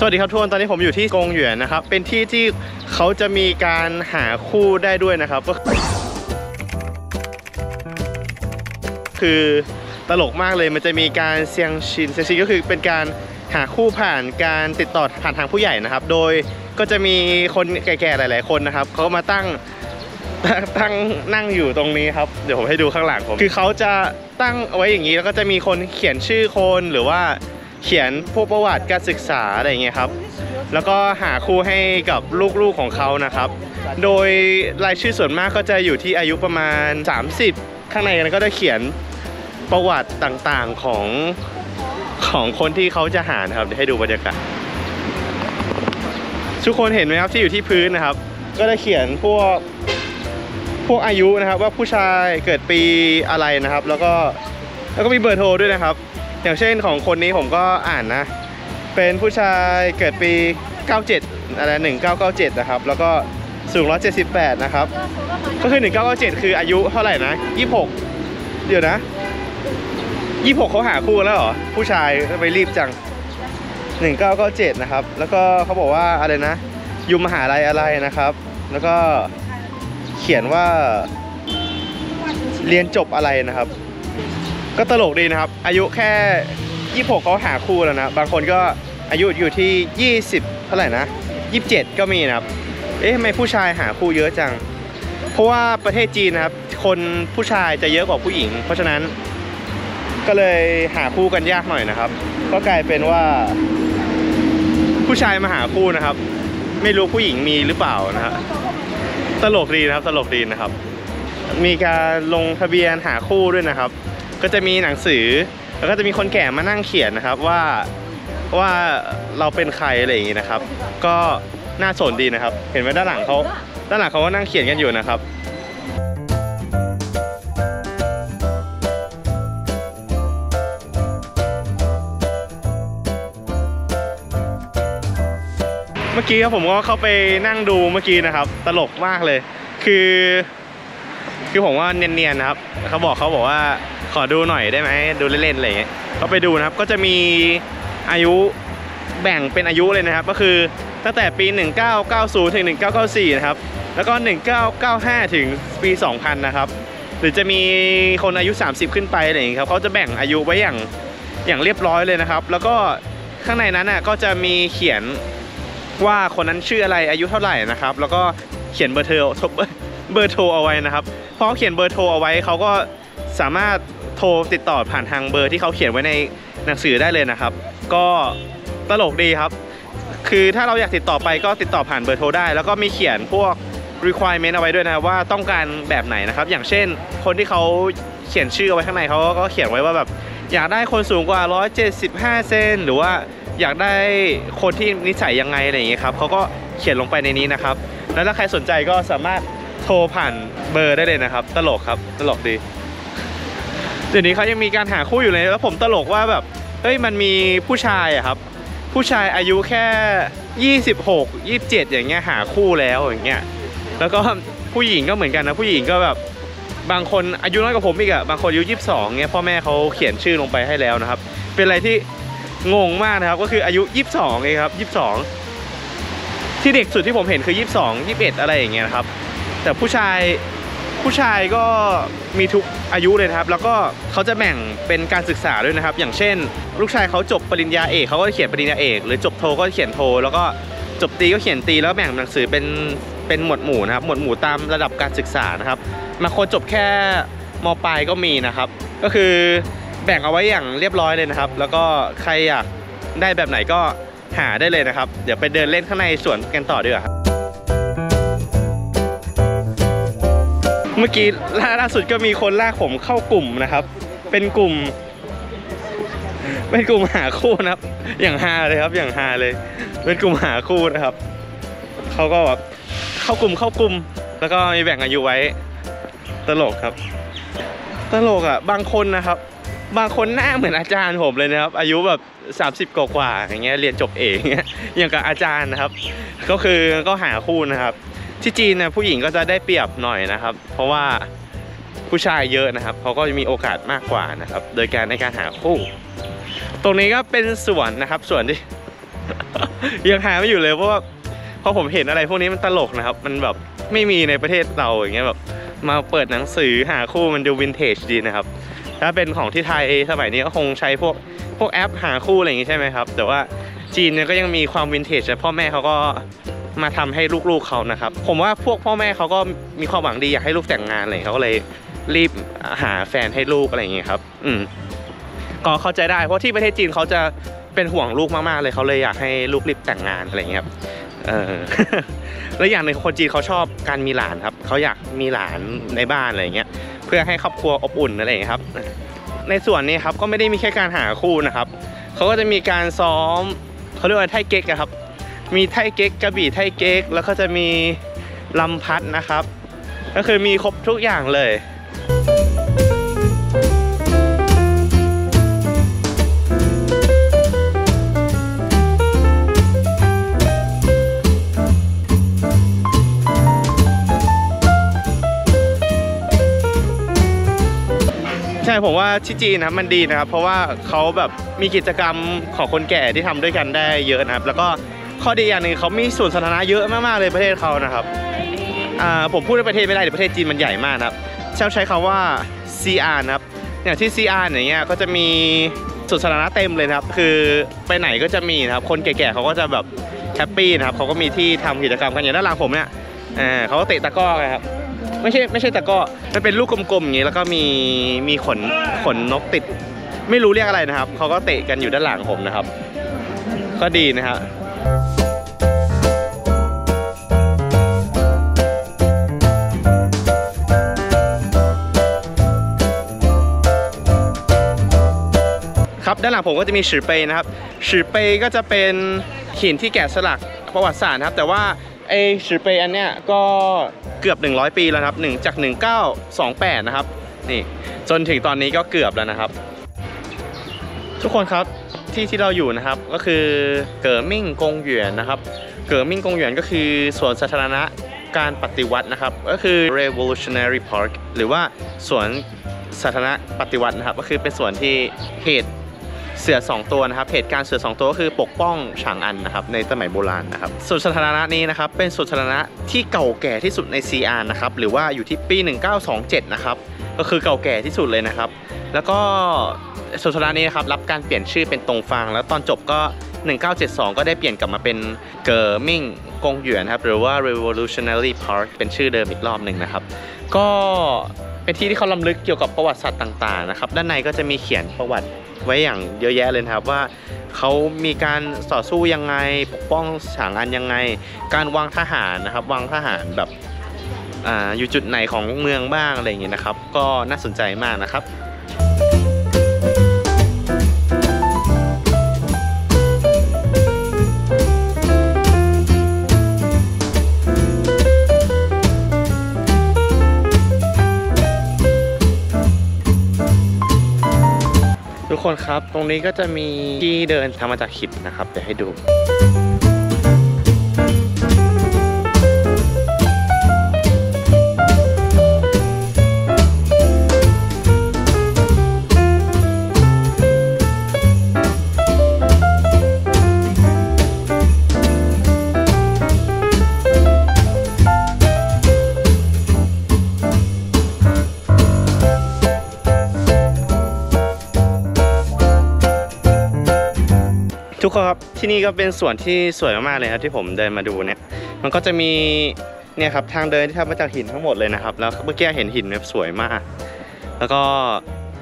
สวัสดีครับทุกคนตอนนี้ผมอยู่ที่กงหยวนนะครับ เป็นที่ที่เขาจะมีการหาคู่ได้ด้วยนะครับ ก็คือตลกมากเลยมันจะมีการเซียงชินเซียงชินก็คือเป็นการหาคู่ผ่านการติดต่อผ่านทางผู้ใหญ่นะครับ โดยก็จะมีคนแก่ๆหลาย ๆ คนนะครับเขามาตั้งตั้งนั่งอยู่ตรงนี้ครับเดี๋ยวผมให้ดูข้างหลังผมคือเขาจะตั้งเอาไว้อย่างนี้แล้วก็จะมีคนเขียนชื่อคนหรือว่า เขียนพวกประวัติการศึกษาอะไรอย่างเงี้ยครับ แล้วก็หาคู่ให้กับลูกๆของเขานะครับ โดยรายชื่อส่วนมากก็จะอยู่ที่อายุประมาณ 30 ข้างในนั้นก็จะเขียนประวัติต่างๆของของคนที่เขาจะหานะครับเดี๋ยวให้ดูบรรยากาศทุกคนเห็นไหมครับที่อยู่ที่พื้นนะครับ ก็จะเขียนพวกพวกอายุนะครับ ว่าผู้ชายเกิดปีอะไรนะครับ แล้วก็แล้วก็มีเบอร์โทรด้วยนะครับ อย่างเช่นของคนนี้ผมก็อ่านนะ เป็นผู้ชายเกิดปี 97 อะไร 1997 นะครับ แล้วก็สูง 178 นะครับ ก็คือ 1997 คืออายุเท่าไหร่นะ 26 เดี๋ยวนะ 26เขาหาคู่แล้วเหรอ ผู้ชายไมรีบจัง 1997 นะครับ แล้วก็เขาบอกว่าอะไรนะ อยู่มหาลัยอะไรนะครับ แล้วก็เขียนว่าเรียนจบอะไรนะครับ ก็ตลกดีนะครับ อายุแค่ 26เขาหาคู่แล้วนะ บางคนก็อายุอยู่ที่ 20 เท่าไหร่นะ 27 ก็มีนะครับ เอ๊ะทำไมผู้ชายหาคู่เยอะจัง เพราะว่าประเทศจีนนะครับ คนผู้ชายจะเยอะกว่าผู้หญิง เพราะฉะนั้นก็เลยหาคู่กันยากหน่อยนะครับ ก็กลายเป็นว่า ผู้ชายมาหาคู่นะครับ ไม่รู้ผู้หญิงมีหรือเปล่านะฮะตลกดีนะครับตลกดีนะครับ มีการลงทะเบียนหาคู่ด้วยนะครับ ก็จะมีหนังสือ แล้วก็จะมีคนแก่มานั่งเขียนนะครับว่าว่าเราเป็นใครอะไรอย่างงี้นะครับ ก็น่าสนดีนะครับ เห็นไหมด้านหลังเขาด้านหลังเขาก็นั่งเขียนกันอยู่นะครับเมื่อกี้ครับผมก็เข้าไปนั่งดูเมื่อกี้นะครับ ตลกมากเลย คือ คือผมว่าเนียนๆนะครับ เขาบอกเขาบอกว่า อดูหน่อยได้ไหมดูเล่นๆอะไรเงี้ยก็ไปดูนะครับก็จะมีอายุแบ่งเป็นอายุเลยนะครับ ก็คือตั้งแต่ปี 1990 ถึง 1994 นะครับ แล้วก็ 1995 ถึงปี 2000 นะครับ หรือจะมีคนอายุ 30 ขึ้นไปอะไรอย่างเงี้ยครับเขาจะแบ่งอายุไว้อย่างอย่างเรียบร้อยเลยนะครับ แล้วก็ข้างในนั้นน่ะก็จะมีเขียนว่าคนนั้นชื่ออะไรอายุเท่าไหร่นะครับ แล้วก็เขียนเบอร์โทรเบอร์โทรเอาไว้นะครับพอเขียนเบอร์โทรเอาไว้เขาก็สามารถ โทรติดต่อผ่านทางเบอร์ที่เขาเขียนไว้ในหนังสือได้เลยนะครับ ก็ตลกดีครับ คือถ้าเราอยากติดต่อไปก็ติดต่อผ่านเบอร์โทรได้ แล้วก็มีเขียนพวก requirement เอาไว้ด้วยนะครับว่าต้องการแบบไหนนะครับ อย่างเช่น คนที่เขาเขียนชื่อเอาไว้ข้างในเขาก็เขียนไว้ว่าแบบอยากได้คนสูงกว่า 175 เซนหรือว่าอยากได้คนที่นิสัยยังไงอะไรอย่างเงี้ยครับเขาก็เขียนลงไปในนี้นะครับ แล้วถ้าใครสนใจก็สามารถโทรผ่านเบอร์ได้เลยนะครับ ตลกครับ ตลกดี เดี๋ยวนี้เขายังมีการหาคู่อยู่เลยแล้วผมตลกว่าแบบเฮ้ยมันมีผู้ชายอะครับ ผู้ชายอายุแค่ 26 27 อย่างเงี้ยหาคู่แล้วอย่างเงี้ยแล้วก็ผู้หญิงก็เหมือนกันนะผู้หญิงก็แบบบางคนอายุน้อยกว่าผมอีกอะบางคนอายุ 22เงี้ยพ่อแม่เขาเขียนชื่อลงไปให้แล้วนะครับ เป็นอะไรที่งงมากนะครับก็คืออายุ 22เองครับ 22 ที่เด็กสุดที่ผมเห็นคือ 22 21 อะไรอย่างเงี้ยนะครับ แต่ผู้ชาย ผู้ชายก็มีทุกอายุเลยนะครับ แล้วก็เขาจะแบ่งเป็นการศึกษาด้วยนะครับ อย่างเช่น ลูกชายเขาจบปริญญาเอกเขาก็เขียนปริญญาเอกหรือจบโทก็เขียนโท แล้วก็จบตีก็เขียนตีแล้วแบ่งหนังสือเป็นเป็นหมวดหมู่นะครับ หมวดหมู่ตามระดับการศึกษานะครับบางคนจบแค่มปลายก็มีนะครับ ก็คือแบ่งเอาไว้อย่างเรียบร้อยเลยนะครับ แล้วก็ใครอยากได้แบบไหนก็หาได้เลยนะครับ เดี๋ยวไปเดินเล่นข้างในสวนกันต่อดีกว่าครับ เมื่อกี้ล่าสุดก็มีคนลากผมเข้ากลุ่มนะครับ เป็นกลุ่ม เป็นกลุ่มหาคู่นะครับ อย่างฮาเลยครับ อย่างฮาเลย เป็นกลุ่มหาคู่นะครับ เขาก็แบบเข้ากลุ่มเข้ากลุ่ม แล้วก็มีแบ่งอายุไว้ ตลกครับ ตลกอะ บางคนนะครับ บางคนหน้าเหมือนอาจารย์ผมเลยนะครับ อายุแบบ 30 กว่าๆอย่างเงี้ย เรียนจบเองอย่างกับอาจารย์นะครับ ก็คือก็หาคู่นะครับ ที่จีนเนี่ยผู้หญิงก็จะได้เปรียบหน่อยนะครับ เพราะว่าผู้ชายเยอะนะครับเขาก็จะมีโอกาสมากกว่านะครับ โดยการในการหาคู่ ตรงนี้ก็เป็นสวนนะครับสวนที่ ยังหาไม่อยู่เลยเพราะว่าพอผมเห็นอะไรพวกนี้มันตลกนะครับ มันแบบไม่มีในประเทศเราอย่างเงี้ยแบบมาเปิดหนังสือหาคู่มันดูวินเทจดีนะครับ ถ้าเป็นของที่ไทยสมัยนี้ก็คงใช้พวกพวกแอปหาคู่อะไรอย่างงี้ใช่ไหมครับ แต่ว่าจีนเนี่ยก็ยังมีความวินเทจพ่อแม่เขาก็ มาทำให้ลูกๆเขานะครับ ผมว่าพวกพ่อแม่เขาก็มีความหวังดีอยากให้ลูกแต่งงานอะไรเขาก็เลยรีบหาแฟนให้ลูกอะไรอย่างเงี้ยครับ อืมก็เข้าใจได้เพราะที่ประเทศจีนเขาจะเป็นห่วงลูกมากๆเลยเขาเลยอยากให้ลูกรีบแต่งงานอะไรอย่างเงี้ยครับเออแล้วอย่างหนึ่งคนจีนเขาชอบการมีหลานครับเขาอยากมีหลานในบ้านอะไรอย่างเงี้ยเพื่อให้ครอบครัวอบอุ่นอะไรอย่างเงี้ยครับ ในส่วนนี้ครับก็ไม่ได้มีแค่การหาคู่นะครับเขาก็จะมีการซ้อมเขาเรียกว่าไทเก๊กอะครับ มีไทเก๊กกระบี่ไทเก๊กแล้วก็จะมีรำพัดนะครับ ก็คือมีครบทุกอย่างเลยใช่ผมว่าที่จีนนะครับมันดีนะครับ เพราะว่าเขาแบบมีกิจกรรมของคนแก่ที่ทำด้วยกันได้เยอะนะครับ แล้วก็ ข้อดีอย่างหนึ่งเขามีส่วนสาธารณะเยอะมากๆเลยประเทศเขานะครับอ่าผมพูดในประเทศไม่ได้แต่ประเทศจีนมันใหญ่มากนะครับเช่าใช้คำว่า CR นะครับอย่างที่ CR อย่างเงี้ยก็จะมีส่วนสาธารณะเต็มเลยนะครับ คือไปไหนก็จะมีนะครับ คนแก่ๆเขาก็จะแบบแฮปปี้นะครับเขาก็มีที่ทำกิจกรรมกันอย่างด้านหลังผมเนี่ยอ่าเขาก็เตะตะก้อกันครับไม่ใช่ไม่ใช่ตะก้อมันเป็นลูกกลมๆอย่างนี้แล้วก็มีมีขนขนนกติด ไม่รู้เรียกอะไรนะครับเขาก็เตะกันอยู่ด้านหลังผมนะครับ ก็ดีนะครับ ด้านหลังผมก็จะมีฉือเปยนะครับฉือเปยก็จะเป็นหินที่แกะสลักประวัติศาสตร์นะครับ แต่ว่าไอ้ฉือเปยอันเนี้ยก็เกือบ 100 ปีแล้วครับหนึ่งจาก 1928 นะครับนี่จนถึงตอนนี้ก็เกือบแล้วนะครับ ทุกคนครับที่ที่เราอยู่นะครับก็คือเก๋อมิ่งกงหยวนนะครับ เก๋อมิ่งกงหยวนก็คือสวนสาธารณะการปฏิวัตินะครับ ก็คือ revolutionary park หรือว่าสวนสาธารณะปฏิวัตินะครับ ก็คือเป็นสวนที่เหตุ สือสองตัวนะครับเหตุการณ์เสือสองตัวก็คือปกป้องฉางอันนะครับในสมัยโบราณนะครับสวนสาธารณะนี้นะครับเป็นสวนสาธารณะที่เก่าแก่ที่สุดในซีอาร์นะครับหรือว่าอยู่ที่ปี 1927 นะครับก็คือเก่าแก่ที่สุดเลยนะครับ แล้วก็สวนสาธารณะนี้นะครับรับการเปลี่ยนชื่อเป็นตรงฟางแล้วตอนจบก็ 1972 ก็ได้เปลี่ยนกลับมาเป็นเกอร์มิงกงหยวนครับหรือว่า Revolutionary Park เป็นชื่อเดิมอีกรอบหนึ่งนะครับ ก็เป็นที่ที่เขาล้ำลึกเกี่ยวกับประวัติศาสตร์ต่างๆนะครับ ด้านในก็จะมีเขียนประวัติ ไว้อย่างเยอะแยะเลยครับว่าเขามีการต่อสู้ยังไงปกป้องฉางอันยังไง การวางทหารนะครับ วางทหารแบบออยู่จุดไหนของเมืองบ้างอะไรอย่างเงี้ยนะครับ ก็น่าสนใจมากนะครับ ทุกคนครับ ตรงนี้ก็จะมีที่เดินทำมาจากหินนะครับ เดี๋ยวให้ดู ทุกคนครับที่นี่ก็เป็นสวนที่สวยมากๆเลยครับที่ผมเดินมาดูเนี่ย มันก็จะมีเนี่ยครับทางเดินที่ทำมาจากหินทั้งหมดเลยนะครับ แล้วเมื่อกี้เห็นหินแบบสวยมาก แล้วก็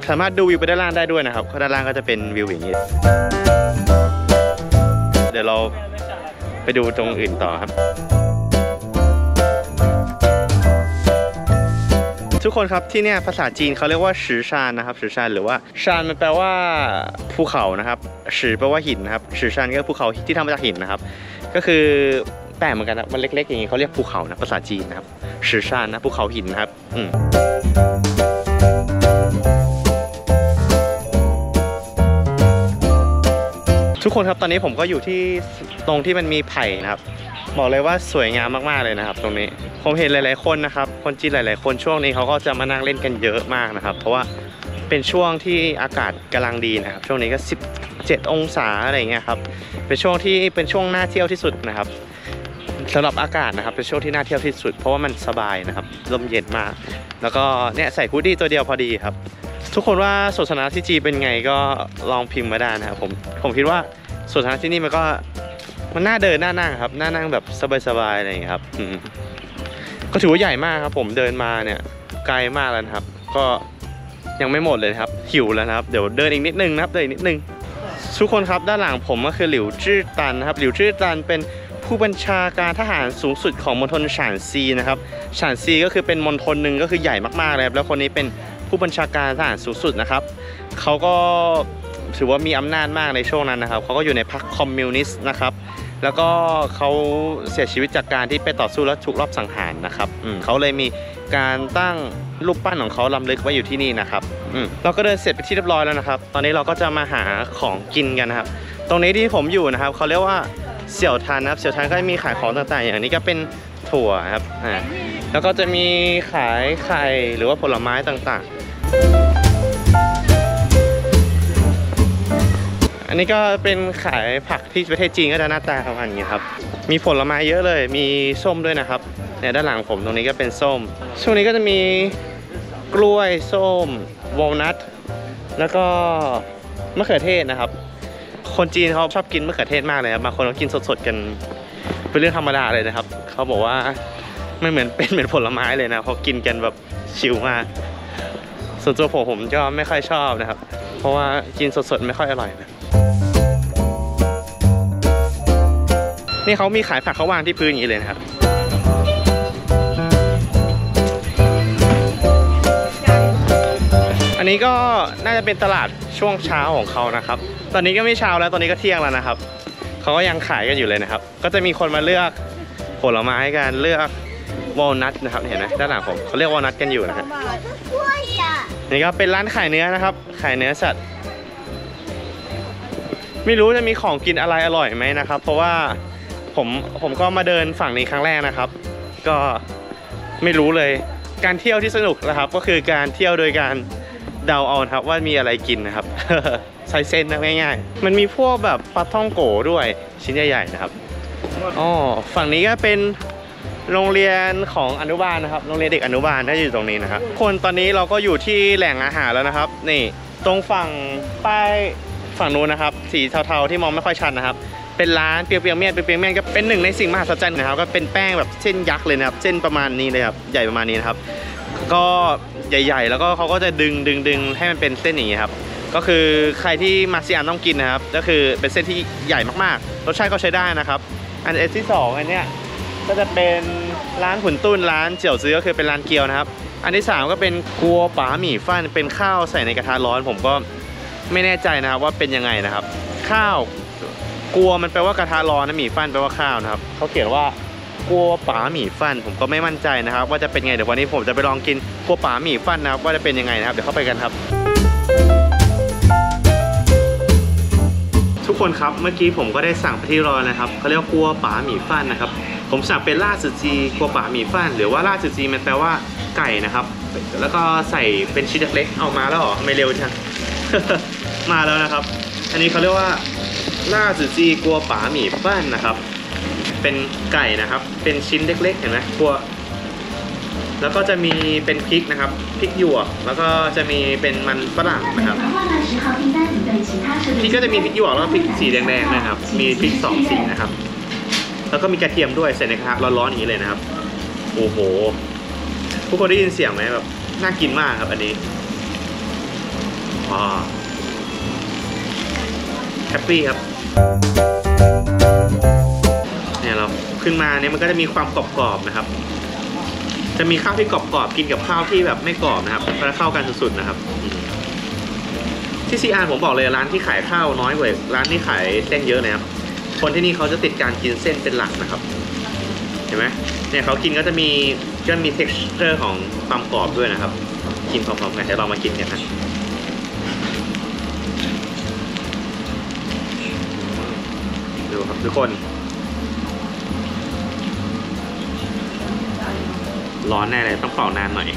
สามารถดูวิวไปด้านล่างได้ด้วยนะครับด้านล่างก็จะเป็นวิวอย่างนี้ เดี๋ยวเราไปดูตรงอื่นต่อครับ ทุกคนครับที่เนี่ยภาษาจีนเขาเรียกว่าชือชานนะครับชือชานหรือว่าชานมันแปลว่าภูเขานะครับชือแปลว่าหินนะครับชือชานก็คือภูเขาที่ทำมาจากหินนะครับ ก็คือแปลกเหมือนกันนะมันเล็กๆอย่างนี้เขาเรียกภูเขานะภาษาจีนนะครับชือชานนะภูเขาหินนะครับอืมทุกคนครับตอนนี้ผมก็อยู่ที่ตรงที่มันมีไผ่นะครับ บอกเลยว่าสวยงามมากๆเลยนะครับตรงนี้ผมเห็นหลายๆคนนะครับ คนจีนหลายๆ คนช่วงนี้เขาก็จะมานั่งเล่นกันเยอะมากนะครับ เพราะว่าเป็นช่วงที่อากาศกำลังดีนะครับ ช่วงนี้ก็ 17 องศาอะไรเงี้ยครับเป็นช่วงที่เป็นช่วงน่าเที่ยวที่สุดนะครับสำหรับอากาศนะครับเป็นช่วงที่น่าเที่ยวที่สุด เพราะว่ามันสบายนะครับลมเย็นมาก แล้วก็เนี่ยใส่ฮูดดี้ตัวเดียวพอดีครับ ทุกคนว่าสวนสาธาที่จีเป็นไงก็ลองพิมพ์มาได้นะครับผมผมคิดว่าสวนสาธาที่นี่มันก็ มันน่าเดินน่านั่งครับน่านั่งแบบสบายๆอะไรอย่างเงี้ครับก็ถือว่าใหญ่มากครับ ผมเดินมาเนี่ยไกลมากแล้วครับ ก็ยังไม่หมดเลยครับหิวแล้วครับเดี๋ยวเดินอีกนิดนึงนะครับเดินอีกนิดนึงทุกคนครับด้านหลังผมก็คือหลิวจื้อตันนะครับหลิวจื้อตันเป็นผู้บัญชาการทหารสูงสุดของมณฑลฉานซีนะครับฉานซีก็คือเป็นมณฑลหนึ่งก็คือใหญ่มากๆเลยครับแล้วคนนี้เป็นผู้บัญชาการทหารสูงสุดนะครับเขาก็ถือว่ามีอำนาจมากในช่วงนั้นนะครับเขาก็อยู่ในพรรคคอมมิวนิสต์นะครับ แล้วก็เขาเสียชีวิตจากการที่ไปต่อสู้แล้วถูกรอบสังหารนะครับเขาเลยมีการตั้งรูปปั้นของเขาลำลึกไว้อยู่ที่นี่นะครับเราก็เดินเสร็จไปที่เรียบร้อยแล้วนะครับ ตอนนี้เราก็จะมาหาของกินกันนะครับ ตรงนี้ที่ผมอยู่นะครับเขาเรียกว่าเสี่ยวทานนะครับ เสี่ยวทานก็จะมีขายของต่างๆ อย่างนี้ก็เป็นถั่วครับ แล้วก็จะมีขายไข่หรือว่าผลไม้ต่างๆ อันนี้ก็เป็นขายผักที่ประเทศจีนก็จะหน้าตาประมาณนี้ครับ มีผลไม้เยอะเลย มีส้มด้วยนะครับเนี่ยด้านหลังผมตรงนี้ก็เป็นส้ม ช่วงนี้ก็จะมีกล้วย ส้ม วอลนัท แล้วก็มะเขือเทศนะครับ คนจีนเขาชอบกินมะเขือเทศมากเลยครับ บางคนเขากินสดๆกันเป็นเรื่องธรรมดาเลยนะครับ เขาบอกว่าไมันเหมือนเป็นเหมือนผลไม้เลยนะเขากินกันแบบชิลมาก ส่วนตัวผมผมก็ไม่ค่อยชอบนะครับ เพราะว่ากินสดๆไม่ค่อยอร่อยนะ นี่เขามีขายผักเขาวางที่พื้นอย่างนี้เลยนะครับอันนี้ก็น่าจะเป็นตลาดช่วงเช้าของเขานะครับ ตอนนี้ก็ไม่เช้าแล้วตอนนี้ก็เที่ยงแล้วนะครับ เขาก็ยังขายกันอยู่เลยนะครับ ก็จะมีคนมาเลือกผลไม้กันเลือกวอลนัทนะครับเห็นไหมด้านหลังผมเขาเรียกวอลนัทกันอยู่นะฮะกล้วยอะนี่ก็เป็นร้านขายเนื้อนะครับ ขายเนื้อสัตว์ ไม่รู้จะมีของกินอะไรอร่อยไหมนะครับ เพราะว่า ผมผมก็มาเดินฝั่งนี้ครั้งแรกนะครับ ก็ไม่รู้เลย การเที่ยวที่สนุกนะครับ ก็คือการเที่ยวโดยการเดาเอาครับว่ามีอะไรกินนะครับใช้เส้นนะง่ายๆ มันมีพวกแบบปลาท่องโกด้วยชิ้นใหญ่ๆนะครับอ๋อฝั่งนี้ก็เป็นโรงเรียนของอนุบาลนะครับ โรงเรียนเด็กอนุบาลถ้าอยู่ตรงนี้นะครับ คนตอนนี้เราก็อยู่ที่แหล่งอาหารแล้วนะครับ นี่ตรงฝั่งป้ายฝั่งนู้นนะครับ สีเทาๆที่มองไม่ค่อยชัดนะครับ เป็นร้านเปียกเปียกเมียนเปียกเปียกเมียนก็เป็นหนึ่งในสิ่งมหัศจรรย์นะครับก็เป็นแป้งแบบเส้นยักษ์เลยนะครับเส้นประมาณนี้เลยครับใหญ่ประมาณนี้นะครับก็ใหญ่ๆ แล้วก็เขาก็จะดึงดึงดึงให้มันเป็นเส้นอย่างนี้ครับก็คือใครที่มาซีอันต้องกินนะครับ ก็คือเป็นเส้นที่ใหญ่มากๆรสชาติก็ใช้ได้นะครับ อันที่สองอันเนี้ยก็จะเป็นร้านขุนตุ้นร้านเจียวซื้อก็คือเป็นร้านเกี๊ยวนะครับ อันที่สามก็เป็นกัวป๋าหมี่ฟันเป็นข้าวใส่ในกระทะร้อน ผมก็ไม่แน่ใจนะครับว่าเป็นยังไงนะครับ ข้าว กลัวมันแปลว่ากระทะร้อนนะหมี่ฟันแปลว่าข้าวนะครับเขาเขียนว่ากัวป๋าหมี่ฟันผมก็ไม่มั่นใจนะครับ ว่าจะเป็นไงเดี๋ยววันนี้ผมจะไปลองกินกัวป๋าหมี่ฟันนะครับว่าจะเป็นยังไงนะครับเดี๋ยวเข้าไปกันครับ ทุกคนครับเมื่อกี้ผมก็ได้สั่งไปที่รอนะครับเขาเรียกว่ากัวป๋าหมี่ฟันนะครับ ผมสั่งเป็นลาสุจีกัวป๋าหมี่ฟันหรือว่าลาสุจีมันแปลว่าไก่นะครับ แล้วก็ใส่เป็นชิ้นเล็กๆเอามาแล้วเหรอไม่เร็วจังมาแล้วนะครับ อันนี้เขาเรียกว่า ล่าสุจีกัวป๋าหมี่บ้นนะครับ เป็นไก่นะครับ เป็นชิ้นเล็กๆเห็นไหมกัว แล้วก็จะมีเป็นพริกนะครับพริกหยวก แล้วก็จะมีเป็นมันฝรั่งนะครับพริกก็จะมีพริกหยวกแล้วพริกสีแดงๆนะครับ มีพริกสองสีนะครับ แล้วก็มีกระเทียมด้วยใส่ในกระทะร้อนๆอย่างนี้เลยนะครับ โอ้โหทุกคนได้ยินเสียงไหมแบบน่ากินมากครับอันนี้อ๋อhappy ครับ ขึ้นมาเนี่ยมันก็จะมีความกรอบๆนะครับ จะมีข้าวที่กรอบๆกินกับข้าวที่แบบไม่กรอบนะครับมันจะเข้ากันสุดๆนะครับที่ซีอานผมบอกเลยร้านที่ขายข้าวน้อยกว่าร้านที่ขายเส้นเยอะนะครับ คนที่นี่เขาจะติดการกินเส้นเป็นหลักนะครับ เห็นไหมเนี่ยเขากินก็จะมีก็มี texture ของความกรอบด้วยนะครับ กินพร้อมๆกันเดี๋ยวเรามากินกันนะดูครับทุกคน ร้อนแน่เลยต้องเป่านานหน่อย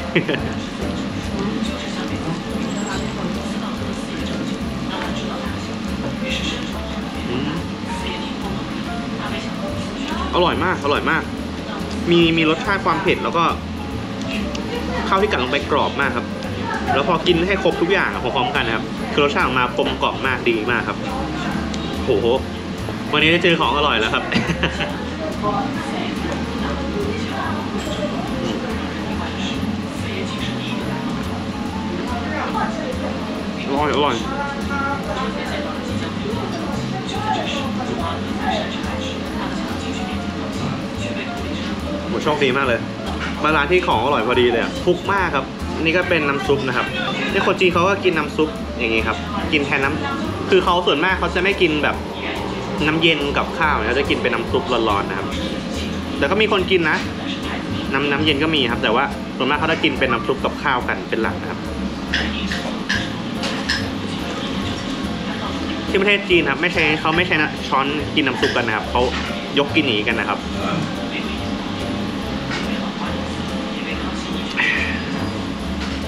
อร่อยมาก อร่อยมาก มีมีรสชาติความเผ็ดแล้วก็ข้าวที่กัดลงไปกรอบมากครับ แล้วพอกินให้ครบทุกอย่างพร้อมๆกันนะครับ คือรสชาติออกมากลมกล่อมมากดีมากครับโหวันนี้ได้เจอของอร่อยแล้วครับ ร่อยอร่อยผมโชคดีมากเลย มาร้านที่ของอร่อยพอดีเลยทุกมากครับ นี่ก็เป็นน้ำซุปนะครับที่คนจีนเขาก็กินน้ำซุปอย่างงี้ครับ กินแทนน้ำคือเขาส่วนมากเขาจะไม่กินแบบน้ำเย็นกับข้าวเขาจะกินเป็นน้ำซุปร้อนๆนะครับ แต่ก็มีคนกินนะ น้ำน้ำเย็นก็มีครับ แต่ว่าส่วนมากเขาจะกินเป็นน้ำซุปกับข้าวกันเป็นหลักนะครับ ที่ประเทศจีนครับไม่ใช่เขาไม่ใช่นะช้อนกินน้ำซุปกันนะครับเขายกกินหนีกันนะครับ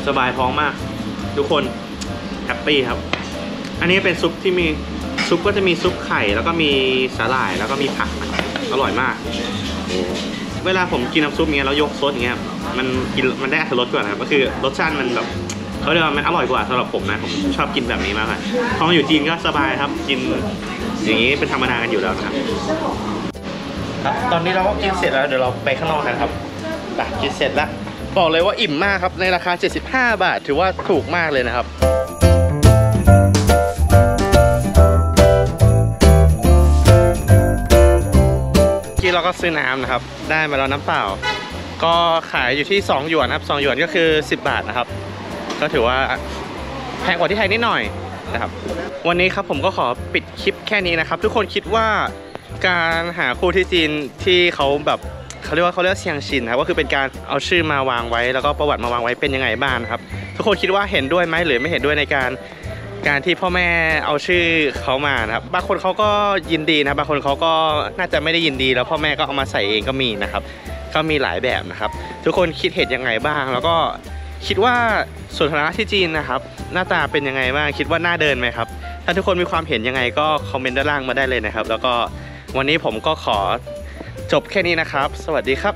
สบายท้องมาก ทุกคนแฮปปี้ครับ อันนี้เป็นซุปที่มีซุปก็จะมีซุปไข่แล้วก็มีสาหร่ายแล้วก็มีผักนะครับอร่อยมาก เวลาผมกินน้ำซุปอย่างเงี้ยแล้วยกซดอย่างเงี้ยมันกินมันได้อรรถรสกว่านะครับก็คือรสชาติมันแบบ เขาเรียกว่ามันอร่อยกว่าสำหรับผมนะผมชอบกินแบบนี้มากเลยพอมาอยู่จีนก็สบายครับกินอย่างนี้เป็นธรรมดากันอยู่แล้วนะครับครับตอนนี้เราก็กินเสร็จแล้วเดี๋ยวเราไปข้างนอกกันครับไปกินเสร็จแล้วบอกเลยว่าอิ่มมากครับในราคา 75 บาท ถือว่าถูกมากเลยนะครับกี้เราก็ซื้อน้ำนะครับ ได้มาแล้วน้ำเปล่า ก็ขายอยู่ที่ 2 หยวนครับ 2 หยวนก็คือ 10 บาทนะครับ ก็ถือว่าแพงกว่าที่ไทยนิดหน่อยนะครับ วันนี้ครับผมก็ขอปิดคลิปแค่นี้นะครับ ทุกคนคิดว่าการหาคู่ที่จีนที่เขาแบบเขาเรียกว่าเขาเรียกเซียงชินครับก็คือเป็นการเอาชื่อมาวางไว้ แล้วก็ประวัติมาวางไว้เป็นยังไงบ้างนะครับ ทุกคนคิดว่าเห็นด้วยไหมหรือไม่เห็นด้วยในการการที่พ่อแม่เอาชื่อเขามานะครับบางคนเขาก็ยินดีนะบางคนเขาก็น่าจะไม่ได้ยินดี แล้วพ่อแม่ก็เอามาใส่เองก็มีนะครับ ก็มีหลายแบบนะครับ ทุกคนคิดเห็นยังไงบ้างแล้วก็ คิดว่าสวนสาธารณะที่จีนนะครับ หน้าตาเป็นยังไงบ้างคิดว่าน่าเดินไหมครับ ถ้าทุกคนมีความเห็นยังไงก็คอมเมนต์ด้านล่างมาได้เลยนะครับ แล้วก็วันนี้ผมก็ขอจบแค่นี้นะครับ สวัสดีครับ